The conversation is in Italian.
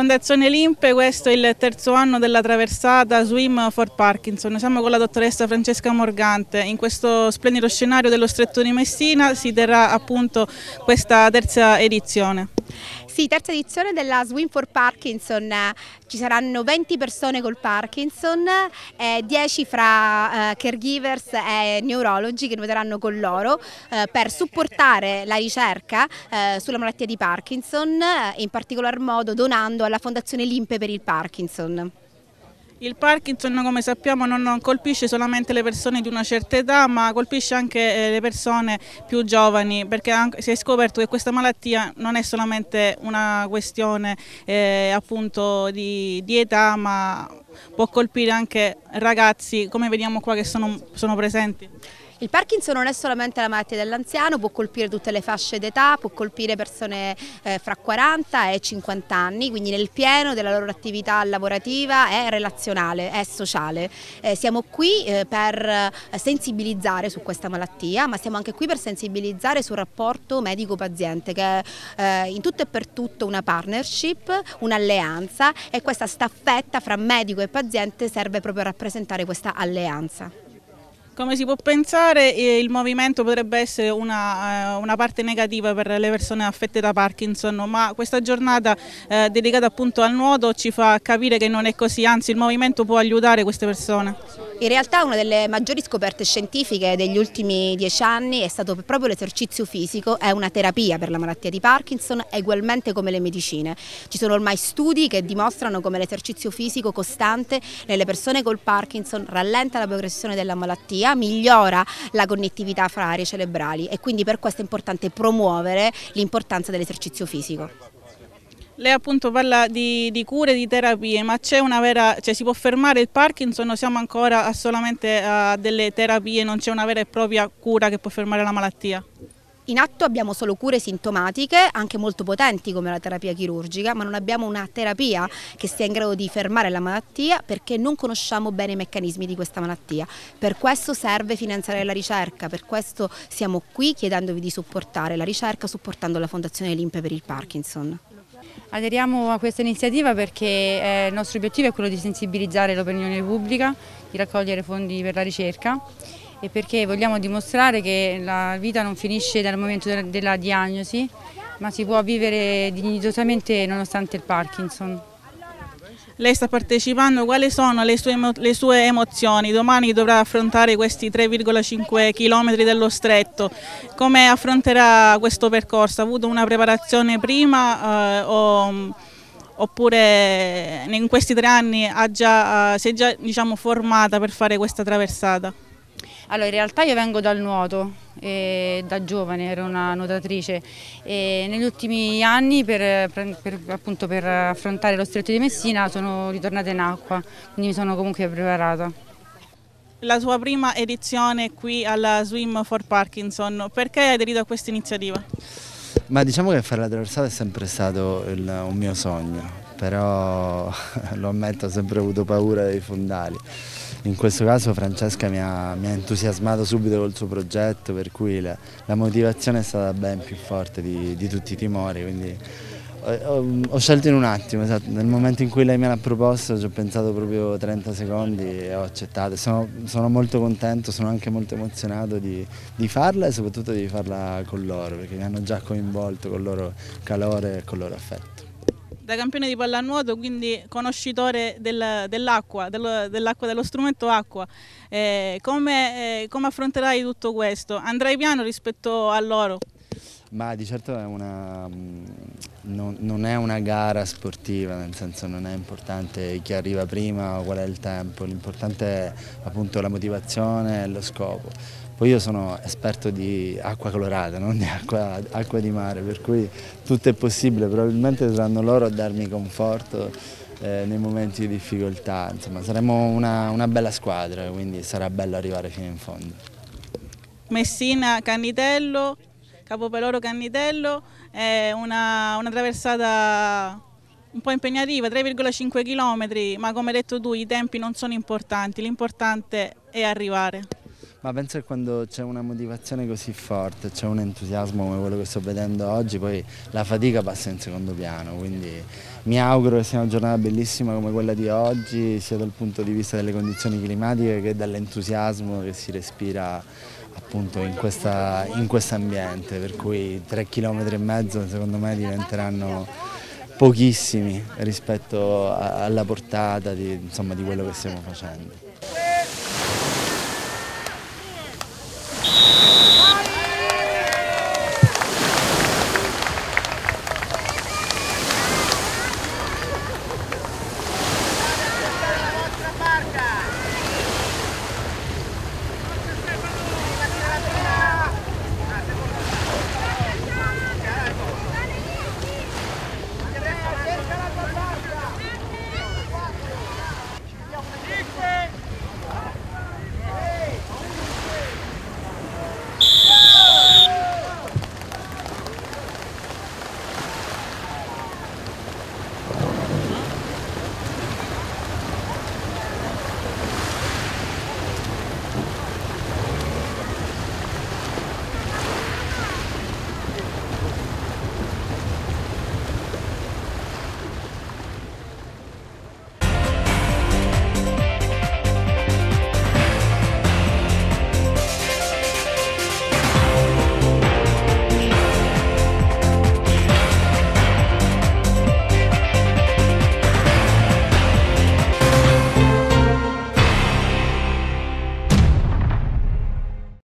Fondazione Limpe, questo è il terzo anno della traversata Swim for Parkinson. Siamo con la dottoressa Francesca Morgante. In questo splendido scenario dello Stretto di Messina si terrà appunto questa terza edizione. Sì, terza edizione della Swim for Parkinson, ci saranno 20 persone col Parkinson, eh, 10 fra eh, caregivers e neurologi che nuoteranno con loro eh, per supportare la ricerca eh, sulla malattia di Parkinson, in particolar modo donando alla Fondazione Limpe per il Parkinson. Il Parkinson come sappiamo non colpisce solamente le persone di una certa età ma colpisce anche eh, le persone più giovani perché si è scoperto che questa malattia non è solamente una questione eh, di, di età ma può colpire anche ragazzi come vediamo qua che sono, sono presenti. Il Parkinson non è solamente la malattia dell'anziano, può colpire tutte le fasce d'età, può colpire persone eh, fra 40 e 50 anni, quindi nel pieno della loro attività lavorativa e relazionale e sociale. Eh, siamo qui eh, per eh, sensibilizzare su questa malattia, ma siamo anche qui per sensibilizzare sul rapporto medico-paziente che è eh, in tutto e per tutto una partnership, un'alleanza e questa staffetta fra medico e paziente serve proprio a rappresentare questa alleanza. Come si può pensare il movimento potrebbe essere una, eh, una, parte negativa per le persone affette da Parkinson, ma questa giornata eh, dedicata appunto al nuoto ci fa capire che non è così, anzi il movimento può aiutare queste persone. In realtà una delle maggiori scoperte scientifiche degli ultimi dieci anni è stato proprio l'esercizio fisico, è una terapia per la malattia di Parkinson, ugualmente come le medicine. Ci sono ormai studi che dimostrano come l'esercizio fisico costante nelle persone col Parkinson rallenta la progressione della malattia, migliora la connettività fra aree cerebrali e quindi per questo è importante promuovere l'importanza dell'esercizio fisico. Lei appunto parla di, di cure, di terapie, ma c'è una vera, cioè si può fermare il Parkinson o siamo ancora a solamente a delle terapie, non c'è una vera e propria cura che può fermare la malattia? In atto abbiamo solo cure sintomatiche, anche molto potenti come la terapia chirurgica, ma non abbiamo una terapia che sia in grado di fermare la malattia perché non conosciamo bene i meccanismi di questa malattia. Per questo serve finanziare la ricerca, per questo siamo qui chiedendovi di supportare la ricerca supportando la Fondazione Limpe per il Parkinson. Aderiamo a questa iniziativa perché eh, il nostro obiettivo è quello di sensibilizzare l'opinione pubblica, di raccogliere fondi per la ricerca e perché vogliamo dimostrare che la vita non finisce dal momento della diagnosi ma si può vivere dignitosamente nonostante il Parkinson. Lei sta partecipando, quali sono le sue, le sue emozioni? Domani dovrà affrontare questi 3,5 km dello stretto. Come affronterà questo percorso? Ha avuto una preparazione prima eh, o, oppure in questi tre anni già, eh, si è già diciamo, formata per fare questa traversata? Allora, in realtà io vengo dal nuoto, da giovane ero una nuotatrice e negli ultimi anni per, per, appunto, per affrontare lo stretto di Messina sono ritornata in acqua, quindi mi sono comunque preparata. La sua prima edizione qui alla Swim for Parkinson, perché hai aderito a questa iniziativa? Ma diciamo che fare la traversata è sempre stato il, un mio sogno, però lo ammetto ho sempre avuto paura dei fondali in questo caso Francesca mi ha, mi ha, entusiasmato subito col suo progetto per cui la, la motivazione è stata ben più forte di, di tutti i timori quindi ho, scelto in un attimo, esatto. nel momento in cui lei me l'ha proposto ci ho pensato proprio 30 secondi e ho accettato. Sono, sono molto contento, sono anche molto emozionato di, di, farla e soprattutto di farla con loro perché mi hanno già coinvolto con il loro calore e con il loro affetto da campione di pallanuoto, quindi conoscitore del, dell'acqua, dello, dell'acqua, dello strumento acqua. Eh, come, eh, come, affronterai tutto questo? Andrai piano rispetto a loro? Ma di certo è una, mm, non, non, è una gara sportiva, nel senso non è importante chi arriva prima o qual è il tempo, l'importante è appunto la motivazione e lo scopo. Poi io sono esperto di acqua colorata, non di acqua, acqua di mare, per cui tutto è possibile, probabilmente saranno loro a darmi conforto eh, nei momenti di difficoltà, insomma saremo una, una bella squadra, quindi sarà bello arrivare fino in fondo. Messina, Cannitello, Capopeloro Cannitello, è una, una traversata un po' impegnativa, 3,5 km, ma come hai detto tu i tempi non sono importanti, l'importante è arrivare. Ma penso che quando c'è una motivazione così forte, c'è un entusiasmo come quello che sto vedendo oggi, poi la fatica passa in secondo piano, quindi mi auguro che sia una giornata bellissima come quella di oggi, sia dal punto di vista delle condizioni climatiche che dall'entusiasmo che si respira appunto in, questa, in questo ambiente, per cui tre chilometri e mezzo secondo me diventeranno pochissimi rispetto alla portata di, insomma, di quello che stiamo facendo. Oh,